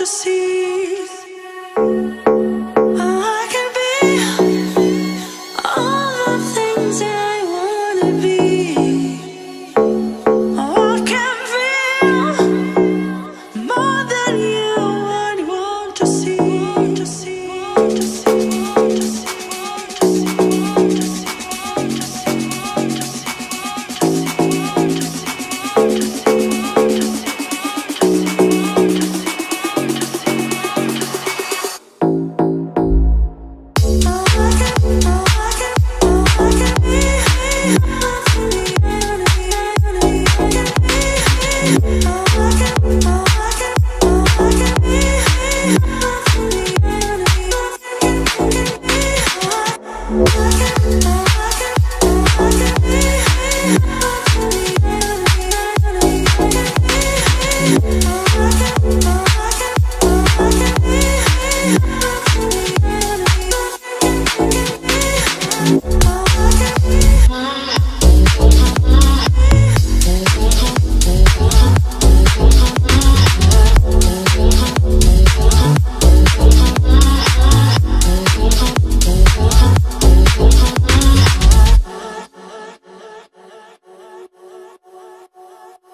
to see.